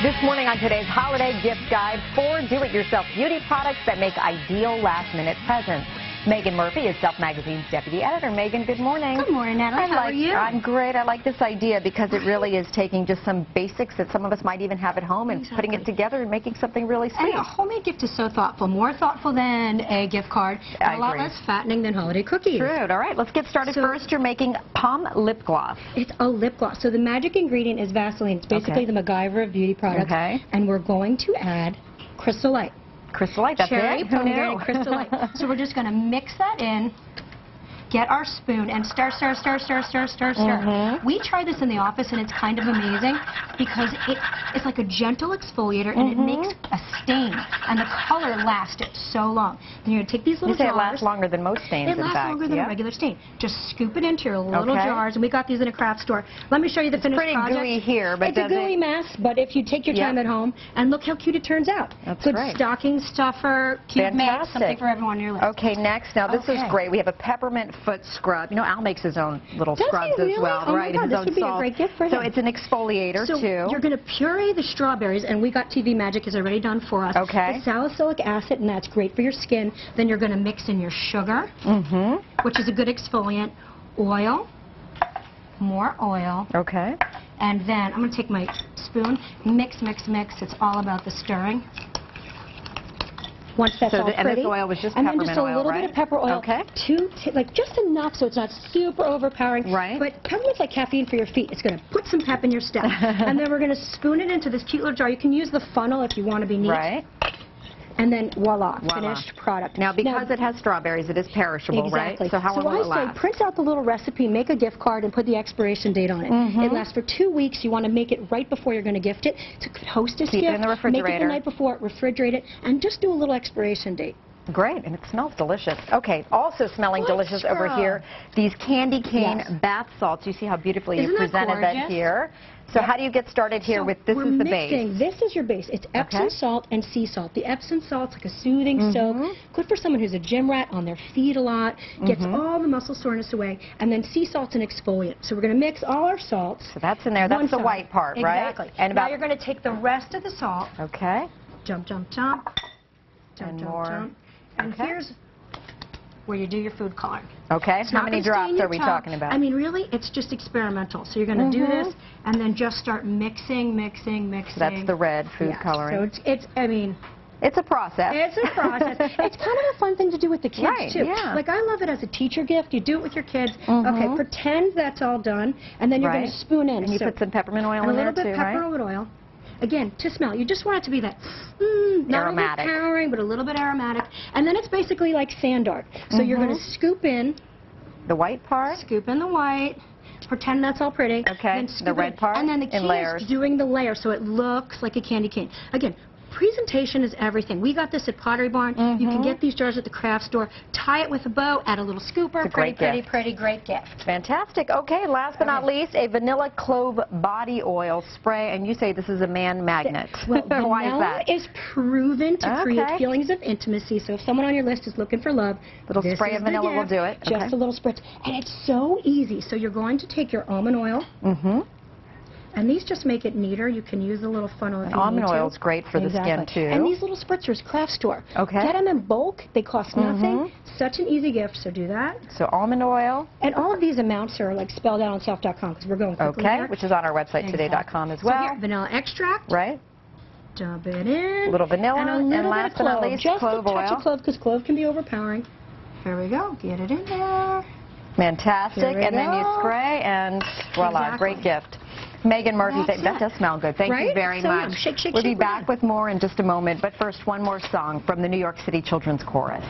This morning on today's holiday gift guide, four do-it-yourself beauty products that make ideal last-minute presents. Meaghan Murphy is Self Magazine's deputy editor. Meaghan, good morning. Good morning, Natalie. I How like, are you? I'm great. I like this idea because it really is taking just some basics that some of us might even have at home and putting it together and making something really sweet. And a homemade gift is so thoughtful, more thoughtful than a gift card, I and a lot agree. less fattening than holiday cookies. True. All right, let's get started. So- First, you're making palm lip gloss. It's a lip gloss. So the magic ingredient is Vaseline. It's basically Okay. the MacGyver of beauty products. Okay. And we're going to add Crystal Light. Crystal Light, that's Cherry it? Pomegranate knew? Crystal Light. So we're just going to mix that in. Get our spoon and stir, stir, stir, stir, stir, stir, stir. Mhm. We try this in the office and it's kind of amazing because it, it's like a gentle exfoliator and it Mhm. makes a stain and the color lasts it so long. And you're going to take these You little say it jars. lasts longer than most stains, It lasts longer than yeah. a regular stain. Just scoop it into your little Okay. jars, and we got these in a craft store. Let me show you the finished pretty project. gooey here, but it's a does it- gooey mess. But if you take your Yeah. time at home, and look how cute it turns out. That's Good great. stocking stuffer, cute Fantastic. something for everyone on your list. Okay, next. Now, this is great. We have a peppermint foot scrub. You know, Al makes his own little Does scrubs really? as well, Oh my right? God, his this own would be a great gift for So it's an exfoliator, So too. you're going to puree the strawberries, and we got TV Magic is already done for us. Okay. The salicylic acid, and that's great for your skin. Then you're going to mix in your sugar, Mm-hmm. which is a good exfoliant, oil, more oil, Okay. And then I'm going to take my spoon, mix, mix, mix. It's all about the stirring. Once that's So all the- and this oil was just and then just a oil, little right? bit of pepper oil. Okay. Two, like just enough so it's not super overpowering. Right. But peppermint's like caffeine for your feet. It's going to put some pep in your step. and then we're going to spoon it into this cute little jar. You can use the funnel if you want to be neat. Right. And then voila, Voila. finished product. Now, because it has strawberries, it is perishable, Exactly. right? So how long will it last? So I say print out the little recipe, make a gift card, and put the expiration date on it. Mhm. It lasts for two weeks. You want to make it right before you're going to gift it. It's a good hostess Keep it in the refrigerator. Make it the night before, refrigerate it, and just do a little expiration date. Great, and it smells delicious. Okay, also smelling delicious over here, these candy cane Yes. bath salts. You see how beautifully Isn't you presented that gorgeous? here. So how do you get started here So with, this is the mixing. base. This is your base. It's Epsom Okay. salt and sea salt. The Epsom salt's like a soothing Mhm. soap, good for someone who's a gym rat on their feet a lot, gets Mhm. all the muscle soreness away. And then sea salt's an exfoliant. So we're going to mix all our salts. So that's in there. That's the side. white part, right? Exactly. And now you're going to take the rest of the salt, Okay. jump, jump, jump, jump, And jump, more. jump. And Okay. here's where you do your food coloring. Okay. It's How many drops are we talking about? I mean, really, it's just experimental. So you're going to do Mhm. this and then just start mixing, mixing, mixing. that's the red food Yeah, coloring. So it's, it's, I mean, it's a process. it's a process. it's kind of a fun thing to do with the kids, Right, too. yeah. Like, I love it as a teacher gift. You do it with your kids. Mhm. Okay, pretend that's all done, and then you're going to spoon in. and you so, put some peppermint oil a in there little bit too, pepper right? with oil. Again, to smell. You just want it to be that, mm, not Aromatic. overpowering, but a little bit aromatic. And then it's basically like sand art. So you're going to scoop in, The white part. scoop in the white, pretend that's all pretty. Okay, then the red in. part And then the key is doing the layer so it looks like a candy cane. Again, presentation is everything. We got this at Pottery Barn. You can Mhm. get these jars at the craft store. Tie it with a bow, add a little scooper. It's a pretty, great pretty, gift. pretty, great gift. Fantastic. Okay, last but not least, a vanilla clove body oil spray, and you say this is a man magnet. Well, Why is that? is proven to Okay. create feelings of intimacy. So if someone on your list is looking for love, Little this spray of vanilla will do it. Just Okay. a little spritz, and it's so easy. So you're going to take your almond oil, Mm-hmm. And these just make it neater. You can use a little funnel if And you almond need to. oil is great for the skin, Exactly. too. And these little spritzers, craft store. Okay. Get them in bulk. They cost nothing. Mhm. Such an easy gift. So do that. So almond oil, And all of these amounts are like spelled out on self.com because we're going quickly okay, here. which is on our website Exactly. today.com as So well. here, vanilla extract. Right? Dump it in. A little vanilla, And a and little last bit but of not clove. least, Just clove a touch oil. of clove because clove can be overpowering. Here we go. Get it in there. Fantastic. And then you spray, and voila, Exactly. great gift. Meaghan Murphy, that, that does smell good. Thank you very So much. Shake, shake, we'll be shake, we're back with more in just a moment, but first, one more song from the New York City Children's Chorus.